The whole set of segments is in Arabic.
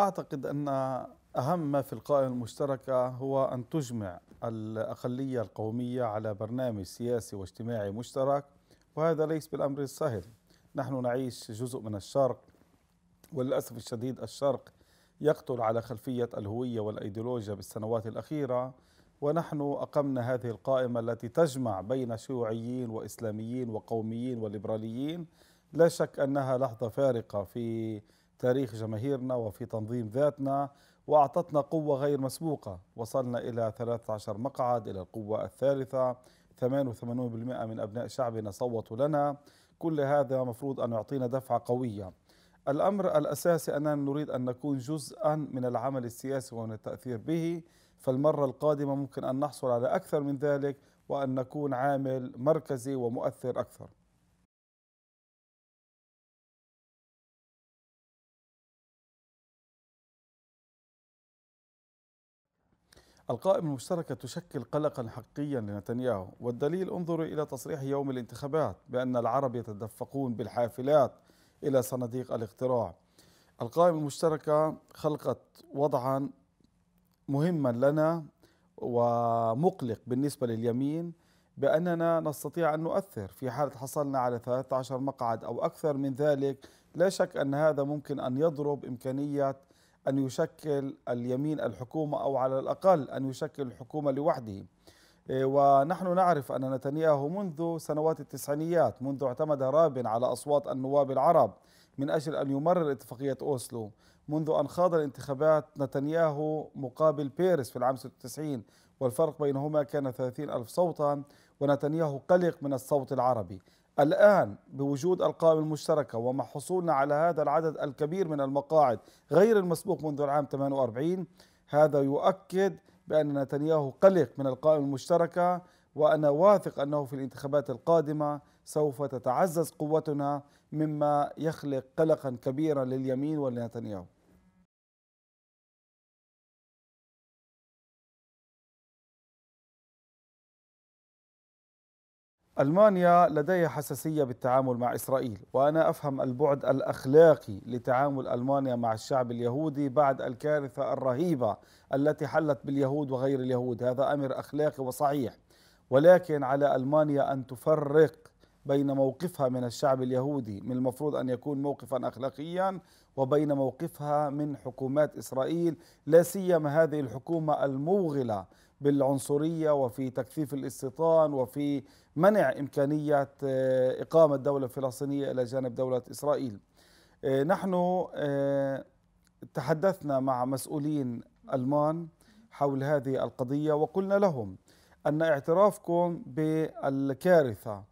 أعتقد أن أهم ما في القائمة المشتركة هو أن تجمع الأقلية القومية على برنامج سياسي واجتماعي مشترك وهذا ليس بالأمر السهل. نحن نعيش جزء من الشرق وللأسف الشديد الشرق يقتل على خلفية الهوية والأيديولوجيا بالسنوات الأخيرة ونحن أقمنا هذه القائمة التي تجمع بين شيوعيين وإسلاميين وقوميين وليبراليين. لا شك أنها لحظة فارقة في تاريخ جماهيرنا وفي تنظيم ذاتنا وأعطتنا قوة غير مسبوقة. وصلنا إلى 13 مقعد إلى القوة الثالثة. 88% من أبناء شعبنا صوتوا لنا. كل هذا مفروض أن يعطينا دفعة قوية. الأمر الأساسي أننا نريد أن نكون جزءا من العمل السياسي ومن التأثير به. فالمرة القادمة ممكن أن نحصل على أكثر من ذلك وأن نكون عامل مركزي ومؤثر أكثر. القائمة المشتركة تشكل قلقا حقيقيا لنتنياهو والدليل انظروا إلى تصريح يوم الانتخابات بأن العرب يتدفقون بالحافلات إلى صناديق الاقتراع. القائمة المشتركة خلقت وضعا مهما لنا ومقلق بالنسبة لليمين بأننا نستطيع أن نؤثر في حالة حصلنا على 13 مقعد أو أكثر من ذلك. لا شك أن هذا ممكن أن يضرب إمكانية أن يشكل اليمين الحكومة أو على الأقل أن يشكل الحكومة لوحده. إيه، ونحن نعرف أن نتنياهو منذ سنوات التسعينيات منذ اعتمد رابن على أصوات النواب العرب من أجل أن يمرر اتفاقية أوسلو منذ أن خاض الانتخابات نتنياهو مقابل بيرس في العام 96 والفرق بينهما كان 30 ألف صوتا ونتنياهو قلق من الصوت العربي. الآن بوجود القائمة المشتركة ومع حصولنا على هذا العدد الكبير من المقاعد غير المسبوق منذ العام 48 هذا يؤكد بأن نتنياهو قلق من القائمة المشتركة وأنا واثق أنه في الانتخابات القادمة سوف تتعزز قوتنا مما يخلق قلقا كبيرا لليمين ولنتنياهو. ألمانيا لديها حساسية بالتعامل مع إسرائيل وأنا أفهم البعد الأخلاقي لتعامل ألمانيا مع الشعب اليهودي بعد الكارثة الرهيبة التي حلت باليهود وغير اليهود. هذا أمر أخلاقي وصحيح. ولكن على ألمانيا أن تفرق بين موقفها من الشعب اليهودي من المفروض أن يكون موقفا أخلاقيا وبين موقفها من حكومات إسرائيل. لا سيما هذه الحكومة الموغلة بالعنصرية وفي تكثيف الاستيطان وفي منع إمكانية آه، إقامة دولة فلسطينية إلى جانب دولة إسرائيل. آه، نحن آه، تحدثنا مع مسؤولين ألمان حول هذه القضية وقلنا لهم أن اعترافكم بالكارثة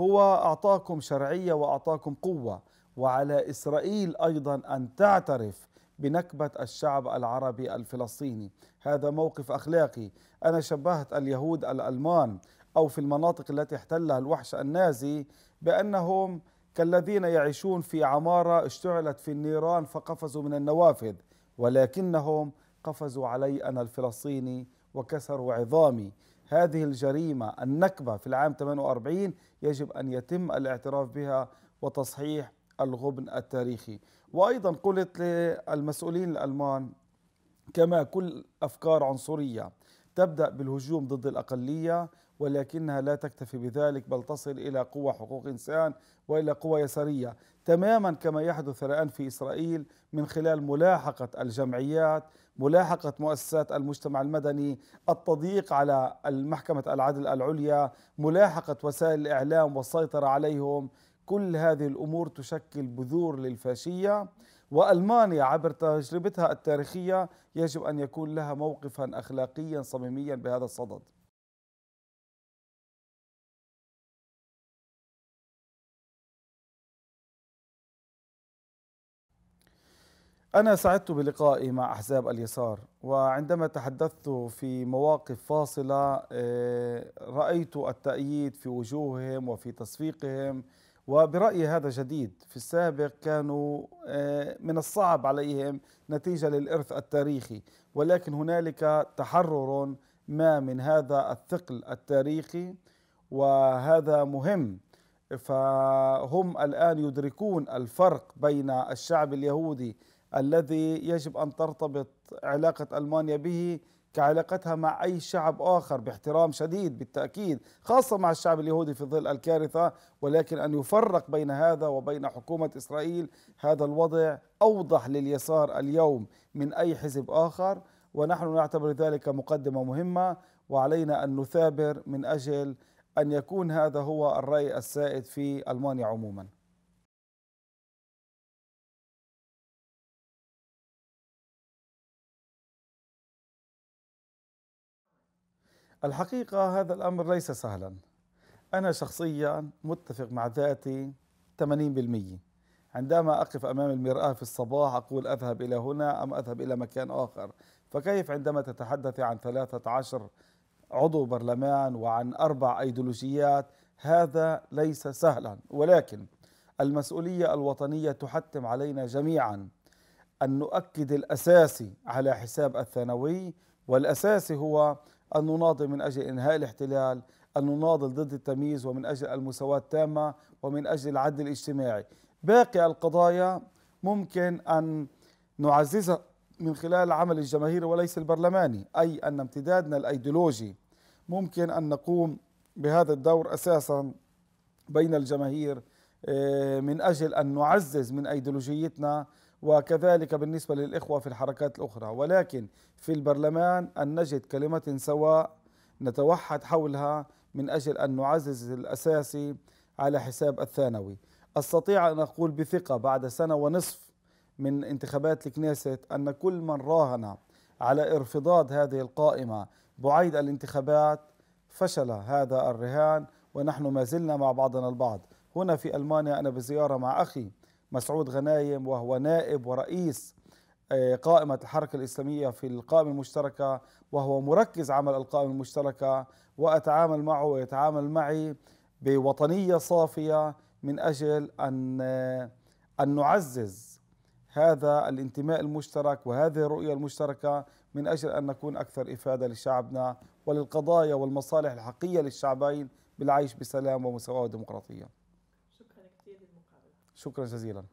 هو أعطاكم شرعية وأعطاكم قوة وعلى إسرائيل أيضا أن تعترف بنكبة الشعب العربي الفلسطيني. هذا موقف أخلاقي. أنا شبهت اليهود الألمان أو في المناطق التي احتلها الوحش النازي بأنهم كالذين يعيشون في عمارة اشتعلت في النيران فقفزوا من النوافذ ولكنهم قفزوا علي أنا الفلسطيني وكسروا عظامي. هذه الجريمة النكبة في العام 48 يجب أن يتم الاعتراف بها وتصحيح الغبن التاريخي. وأيضا قلت للمسؤولين الألمان كما كل أفكار عنصرية تبدأ بالهجوم ضد الأقلية ولكنها لا تكتفي بذلك بل تصل إلى قوة حقوق إنسان وإلى قوة يسارية. تماما كما يحدث الآن في إسرائيل من خلال ملاحقة الجمعيات ملاحقة مؤسسات المجتمع المدني التضييق على المحكمة العدل العليا ملاحقة وسائل الإعلام والسيطرة عليهم. كل هذه الأمور تشكل بذور للفاشية وألمانيا عبر تجربتها التاريخية يجب أن يكون لها موقفا أخلاقيا صميميا بهذا الصدد. أنا سعدت بلقائي مع أحزاب اليسار وعندما تحدثت في مواقف فاصلة آه، رأيت التأييد في وجوههم وفي تصفيقهم. وبرأيي هذا جديد. في السابق كانوا آه، من الصعب عليهم نتيجة للإرث التاريخي ولكن هنالك تحرر ما من هذا الثقل التاريخي وهذا مهم. فهم الآن يدركون الفرق بين الشعب اليهودي الذي يجب أن ترتبط علاقة ألمانيا به كعلاقتها مع أي شعب آخر باحترام شديد بالتأكيد خاصة مع الشعب اليهودي في ظل الكارثة ولكن أن يفرق بين هذا وبين حكومة إسرائيل هذا الوضع أوضح لليسار اليوم من أي حزب آخر ونحن نعتبر ذلك مقدمة مهمة وعلينا أن نثابر من أجل أن يكون هذا هو الرأي السائد في ألمانيا عموما. الحقيقة هذا الأمر ليس سهلا. أنا شخصيا متفق مع ذاتي 80% عندما أقف أمام المرآة في الصباح أقول أذهب إلى هنا أم أذهب إلى مكان آخر؟ فكيف عندما تتحدث عن 13 عضو برلمان وعن أربع أيديولوجيات هذا ليس سهلا. ولكن المسؤولية الوطنية تحتم علينا جميعا. أن نؤكد الأساسي على حساب الثانوي والأساسي هو أن نناضل من أجل إنهاء الاحتلال أن نناضل ضد التمييز ومن أجل المساواة التامة ومن أجل العدل الاجتماعي. باقي القضايا ممكن أن نعززها من خلال العمل الجماهيري وليس البرلماني أي أن امتدادنا الأيديولوجي. ممكن أن نقوم بهذا الدور أساسا بين الجماهير آه، من أجل أن نعزز من أيديولوجيتنا وكذلك بالنسبة للإخوة في الحركات الأخرى. ولكن في البرلمان أن نجد كلمة سواء نتوحد حولها من أجل أن نعزز الأساسي على حساب الثانوي. أستطيع أن أقول بثقة بعد سنة ونصف من انتخابات الكنيست أن كل من راهن على ارفضاد هذه القائمة بعيد الانتخابات فشل هذا الرهان ونحن ما زلنا مع بعضنا البعض. هنا في ألمانيا أنا بزيارة مع أخي مسعود غنايم وهو نائب ورئيس آه، قائمة الحركة الإسلامية في القائمة المشتركة وهو مركز عمل القائمة المشتركة وأتعامل معه ويتعامل معي بوطنية صافية من أجل أن آه، أن نعزز هذا الانتماء المشترك وهذه الرؤية المشتركة من أجل أن نكون أكثر إفادة لشعبنا وللقضايا والمصالح الحقيقية للشعبين بالعيش بسلام ومساواة وديمقراطية. شكرا جزيلا.